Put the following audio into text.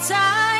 在